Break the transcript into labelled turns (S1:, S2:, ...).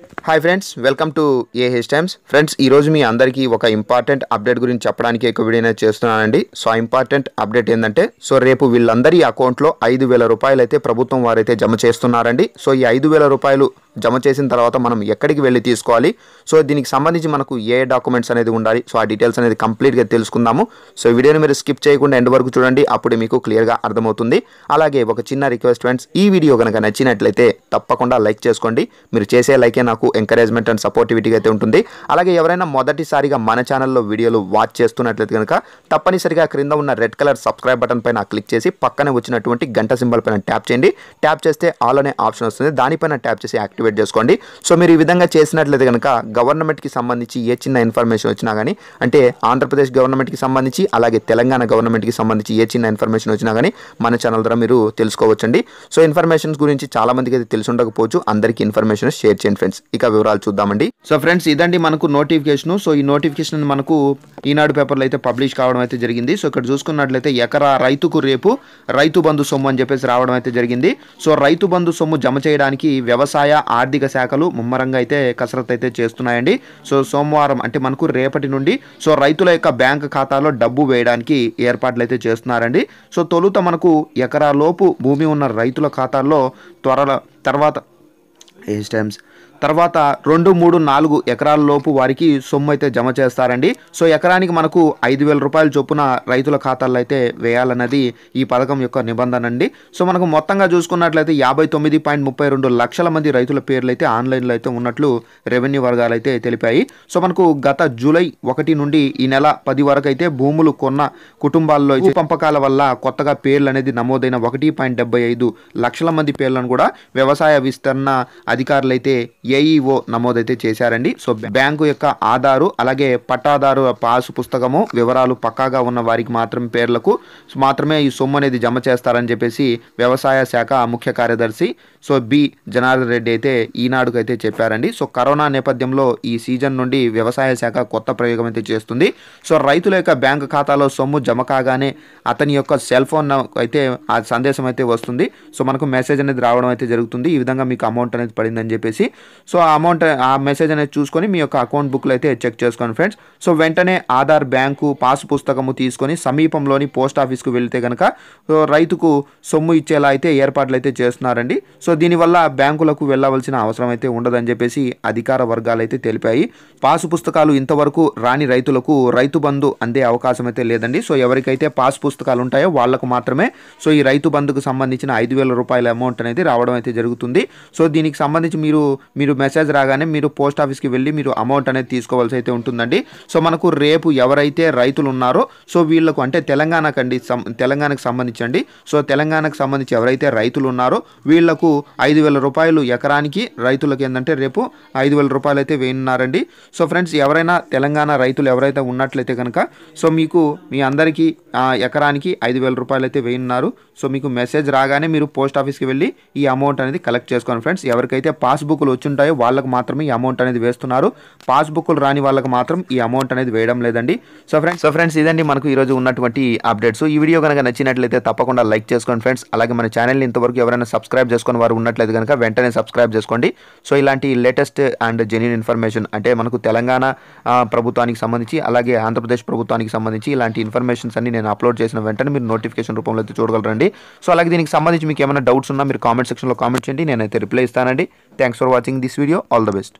S1: Yeah. Hi friends welcome to A H times friends ఈరోజు మీ అందరికీ ఒక ఇంపార్టెంట్ అప్డేట్ గురించి చెప్పడానికి ఒక వీడియో చేస్తున్నానండి. సో ఇంపార్టెంట్ అప్డేట్ ఏంటంటే సో రేపు వీళ్ళందరి అకౌంట్లో ఐదు వేల రూపాయలు అయితే ప్రభుత్వం వారైతే జమ చేస్తున్నారండి. సో ఈ ఐదు వేల రూపాయలు జమ చేసిన తర్వాత మనం ఎక్కడికి వెళ్ళి తీసుకోవాలి? సో దీనికి సంబంధించి మనకు ఏ డాక్యుమెంట్స్ అనేది ఉండాలి? సో ఆ డీటెయిల్స్ అనేది కంప్లీట్గా తెలుసుకుందాము. సో వీడియోని మీరు స్కిప్ చేయకుండా ఎండ్ వరకు చూడండి అప్పుడు మీకు క్లియర్గా అర్థమవుతుంది. అలాగే ఒక చిన్న రిక్వెస్ట్ ఫ్రెండ్స్ ఈ వీడియో కనుక నచ్చినట్లయితే తప్పకుండా లైక్ చేసుకోండి. మీరు చేసే లైకే నాకు ఎంకరేజ్మెంట్ అండ్ సపోర్టివిటీగా అయితే ఉంటుంది. అలాగే ఎవరైనా మొదటిసారిగా మన ఛానల్లో వీడియోలు వాచ్ చేస్తున్నట్లయితే కనుక తప్పనిసరిగా క్రింద ఉన్న రెడ్ కలర్ సబ్స్క్రైబ్ బటన్ పైన క్లిక్ చేసి పక్కనే వచ్చినటువంటి గంట సింబల్ పైన ట్యాప్ చేయండి. ట్యాప్ చేస్తే ఆల్ అనే ఆప్షన్ వస్తుంది. దానిపైన ట్యాప్ చేసి యాక్టివేట్ చేసుకోండి. సో మీరు ఈ విధంగా చేసినట్లయితే కనుక గవర్నమెంట్కి సంబంధించి ఏ చిన్న ఇన్ఫర్మేషన్ వచ్చినా కానీ అంటే ఆంధ్రప్రదేశ్ గవర్నమెంట్కి సంబంధించి అలాగే తెలంగాణ గవర్నమెంట్కి సంబంధించి ఏ చిన్న ఇన్ఫర్మేషన్ వచ్చినా కానీ మన ఛానల్ ద్వారా మీరు తెలుసుకోవచ్చండి. సో ఇన్ఫర్మేషన్స్ గురించి చాలామందికి అయితే తెలిసి ఉండకపోవచ్చు. అందరికీ ఇన్ఫర్మేషన్ షేర్ చేయండి ఫ్రెండ్స్ పూర్తిగా వివరాలు చూద్దామండి. సో ఫ్రెండ్స్ ఇదండి మనకు నోటిఫికేషన్. సో ఈ నోటిఫికేషన్ మనకు ఈనాడు పేపర్లో అయితే పబ్లిష్ కావడం అయితే జరిగింది. సో ఇక్కడ చూసుకున్నట్లయితే ఎకరా రైతుకు రేపు రైతు బంధు సొమ్ము అని చెప్పేసి రావడం అయితే జరిగింది. సో రైతు బంధు సొమ్ము జమ చేయడానికి వ్యవసాయ ఆర్థిక శాఖలు ముమ్మరంగా అయితే కసరత్ అయితే చేస్తున్నాయండి. సో సోమవారం అంటే మనకు రేపటి నుండి సో రైతుల యొక్క బ్యాంక్ ఖాతాలో డబ్బు వేయడానికి ఏర్పాట్లు అయితే చేస్తున్నారండి. సో తొలుత మనకు ఎకరా లోపు భూమి ఉన్న రైతుల ఖాతాల్లో త్వరలో తర్వాత ఏ టైమ్స్ తర్వాత రెండు మూడు నాలుగు ఎకరాల లోపు వారికి సొమ్ము అయితే జమ చేస్తారండి. సో ఎకరానికి మనకు ఐదు వేల రూపాయల చొప్పున రైతుల ఖాతాల్లో అయితే వేయాలన్నది ఈ పథకం యొక్క నిబంధన అండి సో మనకు మొత్తంగా చూసుకున్నట్లయితే యాభై తొమ్మిది పాయింట్ ముప్పై రెండు లక్షల మంది రైతుల పేర్లు అయితే ఆన్లైన్లో అయితే ఉన్నట్లు రెవెన్యూ వర్గాలు అయితే తెలిపాయి. సో మనకు గత జూలై ఒకటి నుండి ఈ నెల పది వరకు అయితే భూములు కొన్న కుటుంబాల్లో భూ పంపకాల వల్ల కొత్తగా పేర్లు అనేది నమోదైన ఒకటి పాయింట్ డెబ్బై ఐదు లక్షల మంది పేర్లను కూడా వ్యవసాయ విస్తరణ అధికారులు అయితే ఏఈఓ నమోదైతే చేశారండి. సో బ్యాంకు యొక్క ఆధారు అలాగే పట్టాదారు పాసు పుస్తకము వివరాలు పక్కాగా ఉన్న వారికి మాత్రం పేర్లకు మాత్రమే ఈ సొమ్ము అనేది జమ చేస్తారని చెప్పేసి వ్యవసాయ శాఖ ముఖ్య కార్యదర్శి సో బి. జనార్దన్ రెడ్డి అయితే ఈనాడుకు అయితే చెప్పారండి. సో కరోనా నేపథ్యంలో ఈ సీజన్ నుండి వ్యవసాయ శాఖ కొత్త ప్రయోగం అయితే చేస్తుంది. సో రైతుల యొక్క బ్యాంకు ఖాతాలో సొమ్ము జమ కాగానే అతని యొక్క సెల్ ఫోన్ అయితే ఆ సందేశం అయితే వస్తుంది. సో మనకు మెసేజ్ అనేది రావడం అయితే జరుగుతుంది. ఈ విధంగా మీకు అమౌంట్ అనేది పడిందని చెప్పేసి సో ఆ అమౌంట్ ఆ మెసేజ్ అనేది చూసుకొని మీ యొక్క అకౌంట్ బుక్లో అయితే చెక్ చేసుకోండి ఫ్రెండ్స్ సో వెంటనే ఆధార్ బ్యాంకు పాస్ పుస్తకము తీసుకొని సమీపంలోని పోస్ట్ ఆఫీస్కు వెళితే కనుక రైతుకు సొమ్ము ఇచ్చేలా అయితే ఏర్పాట్లు అయితే చేస్తున్నారండి. సో దీనివల్ల బ్యాంకులకు వెళ్ళవలసిన అవసరం అయితే ఉండదని చెప్పేసి అధికార వర్గాలు అయితే తెలిపాయి. పాసు పుస్తకాలు ఇంతవరకు రాని రైతులకు రైతు బంధు అందే అవకాశం అయితే లేదండి. సో ఎవరికైతే పాస్ పుస్తకాలు ఉంటాయో వాళ్ళకు మాత్రమే సో ఈ రైతు బంధుకు సంబంధించిన ఐదు వేల రూపాయల అమౌంట్ అనేది రావడం అయితే జరుగుతుంది. సో దీనికి సంబంధించి మీరు మీరు మీరు మెసేజ్ రాగానే మీరు పోస్ట్ ఆఫీస్కి వెళ్ళి మీరు అమౌంట్ అనేది తీసుకోవాల్సి అయితే ఉంటుందండి. సో మనకు రేపు ఎవరైతే రైతులు ఉన్నారో సో వీళ్ళకు అంటే తెలంగాణకండి సం- తెలంగాణకు సంబంధించండి. సో తెలంగాణకు సంబంధించి ఎవరైతే రైతులు ఉన్నారో వీళ్ళకు ఐదు వేల రూపాయలు ఎకరానికి రైతులకు ఏంటంటే రేపు ఐదు వేల రూపాయలు అయితే వేయనున్నారండి సో ఫ్రెండ్స్ ఎవరైనా తెలంగాణ రైతులు ఎవరైతే ఉన్నట్లయితే కనుక సో మీకు మీ అందరికీ ఎకరానికి ఐదు వేల రూపాయలు అయితే వేయనున్నారు సో మీకు మెసేజ్ రాగానే మీరు పోస్ట్ ఆఫీస్కి వెళ్ళి ఈ అమౌంట్ అనేది కలెక్ట్ చేసుకోండి. ఫ్రెండ్స్ ఎవరికైతే పాస్బుక్లు ఉంటాయో వాళ్ళకి మాత్రమే ఈ అమౌంట్ అనేది వేస్తున్నారు. పాస్బుక్లు రాని వాళ్ళకి మాత్రం ఈ అమౌంట్ అనేది వేయడం లేదండి. సో ఫ్రెండ్స్ సో ఫ్రెండ్స్ ఇదండి మనకు ఈరోజు ఉన్నటువంటి అప్డేట్స్ ఈ వీడియో కనుక నచ్చినట్లయితే తప్పకుండా లైక్ చేసుకోండి ఫ్రెండ్స్ అలాగే మన ఛానల్ని ఇంతవరకు ఎవరైనా సబ్స్క్రైబ్ చేసుకుని వారు ఉన్నట్లయితే కనుక వెంటనే సబ్స్క్రైబ్ చేసుకోండి. సో ఇలాంటి లేటెస్ట్ అండ్ జెన్యున్ ఇన్ఫర్మేషన్ అంటే మనకు తెలంగాణ ప్రభుత్వానికి సంబంధించి అలాగే ఆంధ్రప్రదేశ్ ప్రభుత్వానికి సంబంధించి ఇలాంటి ఇన్ఫర్మేషన్స్ అన్ని నేను అప్లోడ్ చేసిన వెంటనే మీరు నోటిఫికేషన్ రూపంలో అయితే చూడగలరండి. సో అలాగే దీనికి సంబంధించి మీకు ఏమైనా డౌట్స్ ఉన్నా మీరు కామెంట్ సెక్షన్లో కామెంట్ చేయండి. నేనైతే రిప్లై ఇస్తానండి. Thanks for watching this video all the best